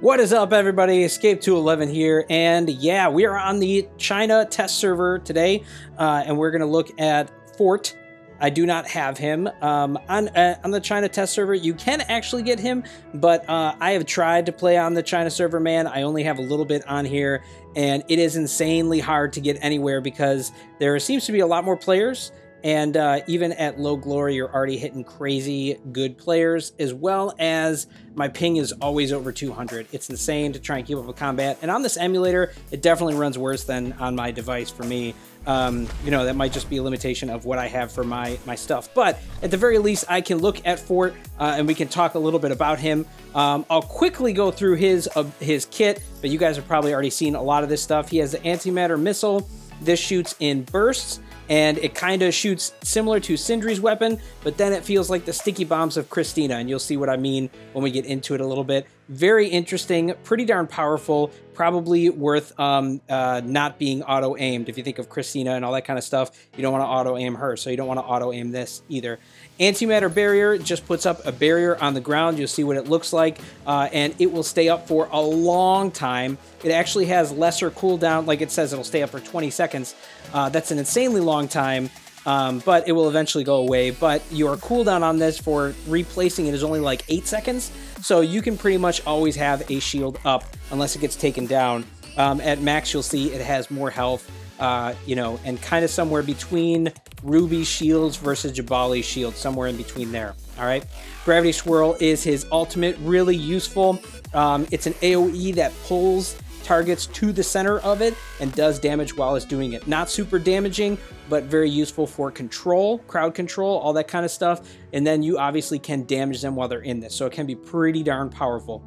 What is up, everybody? Scape 211 here, and yeah, we are on the China test server today, uh, and we're going to look at Fort. I do not have him um, on uh, on the China test server. You can actually get him, but uh, I have tried to play on the China server. Man, I only have a little bit on here, and it is insanely hard to get anywhere because there seems to be a lot more players and uh, even at low glory, you're already hitting crazy good players, as well as my ping is always over 200. It's insane to try and keep up with combat. And on this emulator, it definitely runs worse than on my device for me. Um, you know, that might just be a limitation of what I have for my, my stuff. But at the very least, I can look at Fort uh, and we can talk a little bit about him. Um, I'll quickly go through his, uh, his kit, but you guys have probably already seen a lot of this stuff. He has the antimatter missile. This shoots in bursts and it kind of shoots similar to Sindri's weapon, but then it feels like the sticky bombs of Christina, and you'll see what I mean when we get into it a little bit. Very interesting, pretty darn powerful, probably worth um, uh, not being auto aimed. If you think of Christina and all that kind of stuff, you don't want to auto aim her, so you don't want to auto aim this either. Antimatter barrier just puts up a barrier on the ground. You'll see what it looks like, uh, and it will stay up for a long time. It actually has lesser cooldown, like it says it'll stay up for 20 seconds. Uh, that's an insanely long time, um, but it will eventually go away. But your cooldown on this for replacing it is only like 8 seconds, so you can pretty much always have a shield up unless it gets taken down. Um, at max, you'll see it has more health, uh, you know, and kind of somewhere between Ruby shields versus Jabali shields, somewhere in between there. All right. Gravity Swirl is his ultimate, really useful. Um, it's an AoE that pulls targets to the center of it and does damage while it's doing it. Not super damaging, but very useful for control, crowd control, all that kind of stuff. And then you obviously can damage them while they're in this. So it can be pretty darn powerful.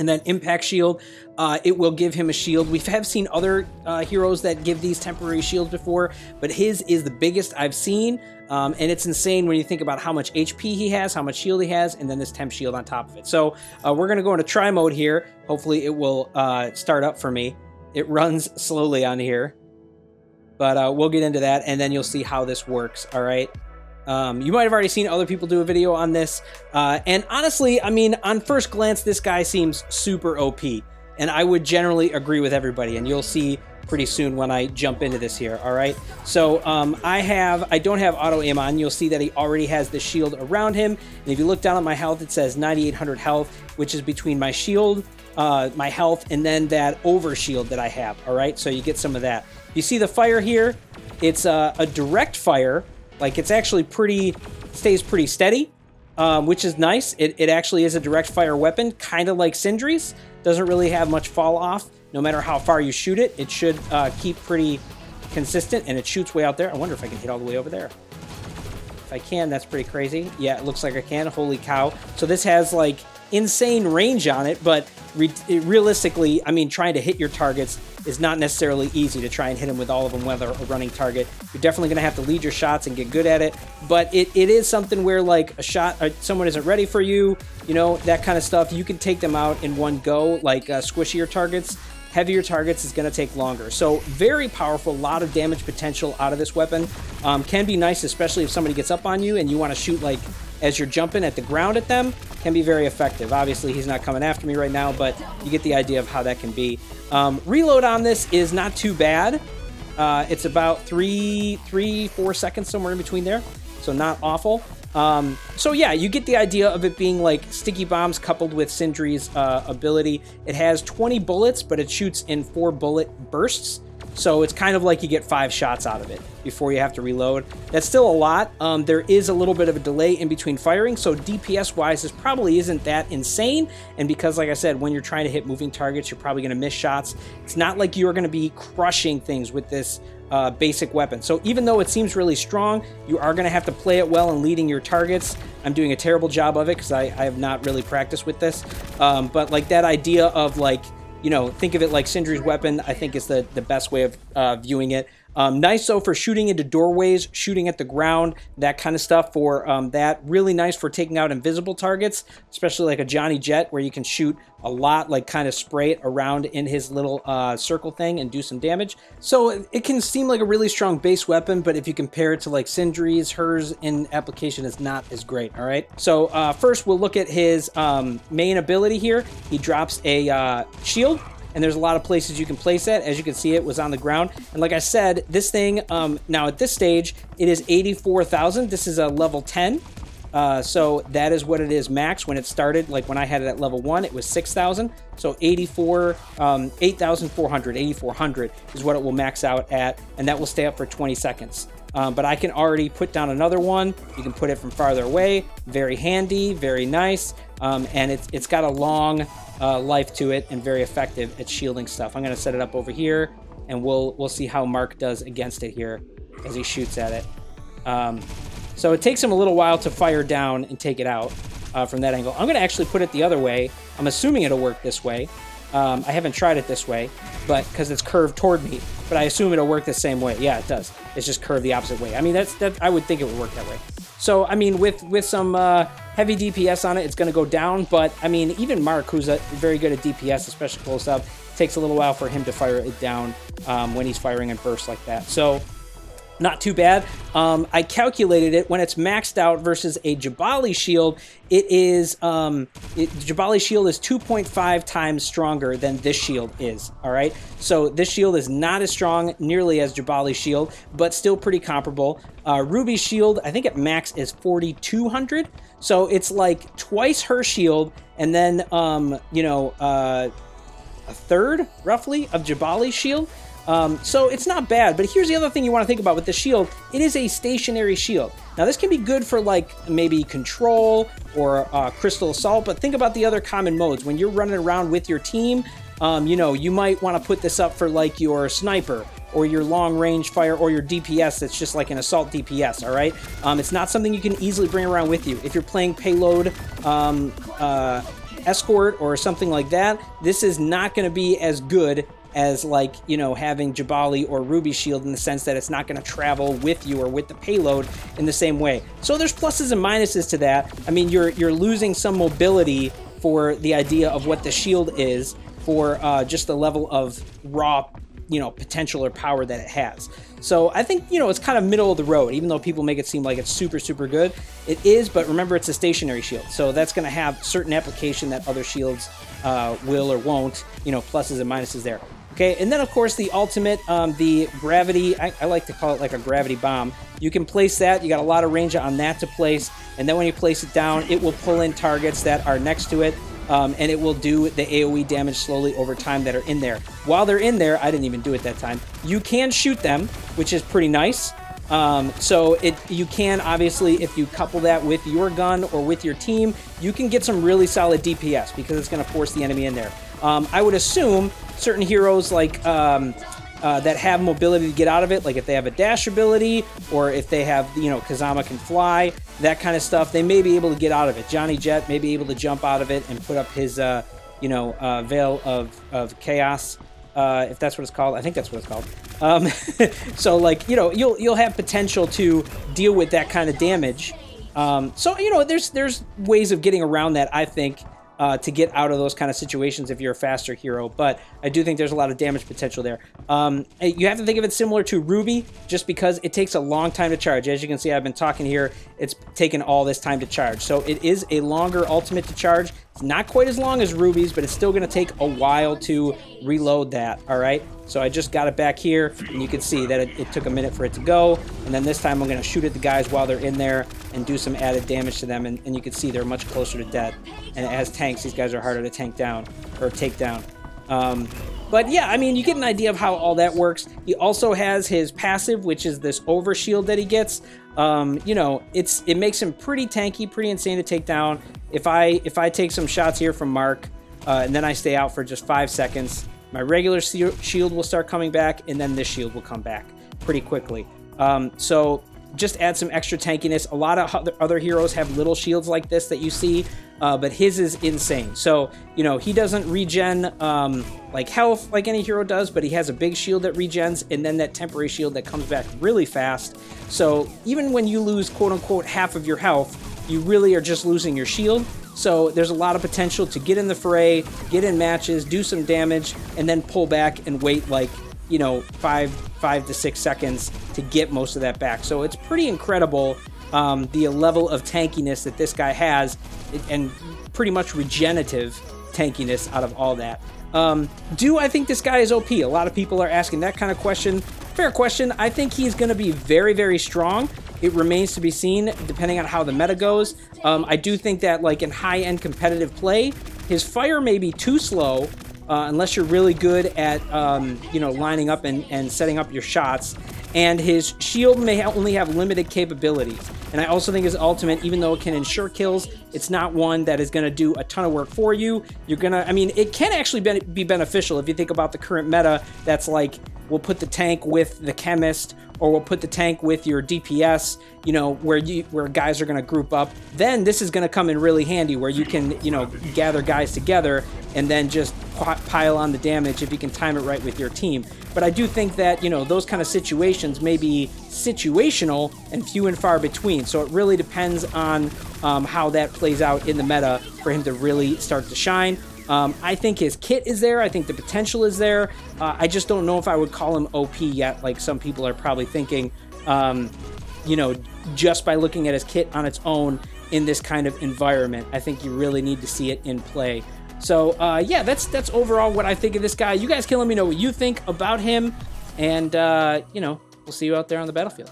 And then Impact Shield, uh, it will give him a shield. We have seen other uh, heroes that give these temporary shields before, but his is the biggest I've seen. Um, and it's insane when you think about how much HP he has, how much shield he has, and then this temp shield on top of it. So uh, we're going to go into try mode here. Hopefully it will uh, start up for me. It runs slowly on here, but uh, we'll get into that, and then you'll see how this works, all right? Um, you might have already seen other people do a video on this. Uh, and honestly, I mean, on first glance, this guy seems super OP. And I would generally agree with everybody. And you'll see pretty soon when I jump into this here. All right. So um, I have, I don't have auto aim on. You'll see that he already has the shield around him. And if you look down at my health, it says 9,800 health, which is between my shield, uh, my health, and then that over shield that I have. All right. So you get some of that. You see the fire here? It's uh, a direct fire like it's actually pretty, stays pretty steady, um, which is nice. It, it actually is a direct fire weapon, kind of like Sindri's. Doesn't really have much fall off. No matter how far you shoot it, it should uh, keep pretty consistent and it shoots way out there. I wonder if I can hit all the way over there. If I can, that's pretty crazy. Yeah, it looks like I can. Holy cow. So this has like insane range on it, but re realistically, I mean, trying to hit your targets is not necessarily easy to try and hit them with all of them, whether a running target. You're definitely going to have to lead your shots and get good at it, but it, it is something where, like, a shot, uh, someone isn't ready for you, you know, that kind of stuff. You can take them out in one go, like uh, squishier targets. Heavier targets is going to take longer. So, very powerful, a lot of damage potential out of this weapon. Um, can be nice, especially if somebody gets up on you and you want to shoot, like, as you're jumping at the ground at them can be very effective. Obviously, he's not coming after me right now, but you get the idea of how that can be. Um, reload on this is not too bad. Uh, it's about three, three, four seconds somewhere in between there, so not awful. Um, so yeah, you get the idea of it being like sticky bombs coupled with Sindri's uh, ability. It has 20 bullets, but it shoots in four bullet bursts. So it's kind of like you get five shots out of it before you have to reload. That's still a lot. Um, there is a little bit of a delay in between firing, so DPS wise, this probably isn't that insane. And because, like I said, when you're trying to hit moving targets, you're probably going to miss shots. It's not like you're going to be crushing things with this uh, basic weapon. So even though it seems really strong, you are going to have to play it well in leading your targets. I'm doing a terrible job of it because I, I, have not really practiced with this. Um, but like that idea of like you know, think of it like Sindri's weapon, I think is the, the best way of uh, viewing it. Um, nice though for shooting into doorways, shooting at the ground, that kind of stuff. For um, that, really nice for taking out invisible targets, especially like a Johnny Jet, where you can shoot a lot, like kind of spray it around in his little uh, circle thing and do some damage. So it can seem like a really strong base weapon, but if you compare it to like Sindri's, hers in application is not as great. All right. So uh, first we'll look at his um, main ability here. He drops a uh, shield and there's a lot of places you can place it. As you can see, it was on the ground. And like I said, this thing, um, now at this stage, it is 84,000. This is a level 10. Uh, so that is what it is max when it started. Like when I had it at level one, it was 6,000. So 84, um, 8,400, 8,400 is what it will max out at. And that will stay up for 20 seconds. Um, but I can already put down another one. You can put it from farther away. Very handy, very nice. Um, and it's, it's got a long uh, life to it and very effective at shielding stuff. I'm going to set it up over here and we'll, we'll see how Mark does against it here as he shoots at it. Um, so it takes him a little while to fire down and take it out uh, from that angle. I'm going to actually put it the other way. I'm assuming it'll work this way. Um, I haven't tried it this way, but because it's curved toward me, but I assume it'll work the same way. Yeah, it does. It's just curved the opposite way. I mean, that's that. I would think it would work that way. So, I mean, with with some uh, heavy DPS on it, it's going to go down. But I mean, even Mark, who's a, very good at DPS, especially close up, takes a little while for him to fire it down um, when he's firing in bursts like that. So not too bad. Um, I calculated it when it's maxed out versus a Jabali shield. It is um, it, Jabali shield is 2.5 times stronger than this shield is. All right, so this shield is not as strong nearly as Jabali shield, but still pretty comparable. Uh, Ruby shield, I think at max is 4,200, so it's like twice her shield, and then um, you know uh, a third roughly of Jabali shield. Um, so it's not bad, but here's the other thing you want to think about with the shield. It is a stationary shield. Now this can be good for like maybe control or uh, crystal assault, but think about the other common modes. When you're running around with your team, um, you know, you might want to put this up for like your sniper or your long range fire or your DPS that's just like an assault DPS, all right? Um, it's not something you can easily bring around with you. If you're playing payload, um, uh, escort or something like that, this is not going to be as good as like you know having Jabali or Ruby Shield in the sense that it's not going to travel with you or with the payload in the same way. So there's pluses and minuses to that. I mean, you're you're losing some mobility for the idea of what the shield is for uh, just the level of raw you know potential or power that it has. So I think you know it's kind of middle of the road, even though people make it seem like it's super super good. It is, but remember it's a stationary shield, so that's going to have certain application that other shields uh, will or won't. You know, pluses and minuses there. Okay, and then of course the ultimate, um, the gravity, I, I, like to call it like a gravity bomb. You can place that, you got a lot of range on that to place, and then when you place it down, it will pull in targets that are next to it, um, and it will do the AoE damage slowly over time that are in there. While they're in there, I didn't even do it that time, you can shoot them, which is pretty nice. Um, so it you can obviously if you couple that with your gun or with your team, you can get some really solid DPS because it's going to force the enemy in there. Um, I would assume certain heroes like um, uh, that have mobility to get out of it, like if they have a dash ability or if they have, you know, Kazama can fly, that kind of stuff, they may be able to get out of it. Johnny Jet may be able to jump out of it and put up his, uh, you know, uh, veil of, of chaos, uh, if that's what it's called. I think that's what it's called. Um, so, like, you know, you'll you'll have potential to deal with that kind of damage. Um, so, you know, there's there's ways of getting around that. I think uh, to get out of those kind of situations if you're a faster hero. But I do think there's a lot of damage potential there. Um, you have to think of it similar to Ruby, just because it takes a long time to charge. As you can see, I've been talking here, it's taken all this time to charge. So it is a longer ultimate to charge. It's not quite as long as Ruby's, but it's still going to take a while to reload that, all right? So I just got it back here, and you can see that it, it took a minute for it to go. And then this time I'm going to shoot at the guys while they're in there and do some added damage to them. And, and you can see they're much closer to death. And as tanks, these guys are harder to tank down, or take down. Um, but yeah, I mean, you get an idea of how all that works. He also has his passive, which is this overshield that he gets. Um, you know, it's it makes him pretty tanky, pretty insane to take down. If I if I take some shots here from Mark, uh, and then I stay out for just five seconds, my regular shield will start coming back, and then this shield will come back pretty quickly. Um, so just add some extra tankiness. A lot of other heroes have little shields like this that you see. Uh, but his is insane. So, you know, he doesn't regen um, like health like any hero does, but he has a big shield that regens and then that temporary shield that comes back really fast. So, even when you lose quote unquote half of your health, you really are just losing your shield. So, there's a lot of potential to get in the fray, get in matches, do some damage, and then pull back and wait like, you know, five, five to six seconds to get most of that back. So, it's pretty incredible um, the level of tankiness that this guy has and pretty much regenerative tankiness out of all that. Um, do I think this guy is OP? A lot of people are asking that kind of question. Fair question. I think he's going to be very, very strong. It remains to be seen, depending on how the meta goes. Um, I do think that, like in high-end competitive play, his fire may be too slow, uh, unless you're really good at, um, you know, lining up and, and setting up your shots and his shield may only have limited capabilities. And I also think his ultimate, even though it can ensure kills, it's not one that is going to do a ton of work for you. You're going to, I mean, it can actually be beneficial if you think about the current meta that's like, we'll put the tank with the chemist or we'll put the tank with your DPS, you know, where you where guys are going to group up. Then this is going to come in really handy where you can, you know, gather guys together and then just pile on the damage if you can time it right with your team. But I do think that, you know, those kind of situations may be situational and few and far between. So it really depends on um, how that plays out in the meta for him to really start to shine. Um, I think his kit is there. I think the potential is there. Uh, I just don't know if I would call him OP yet, like some people are probably thinking. Um, you know, just by looking at his kit on its own in this kind of environment, I think you really need to see it in play. So uh, yeah, that's that's overall what I think of this guy. You guys can let me know what you think about him, and uh, you know we'll see you out there on the battlefield.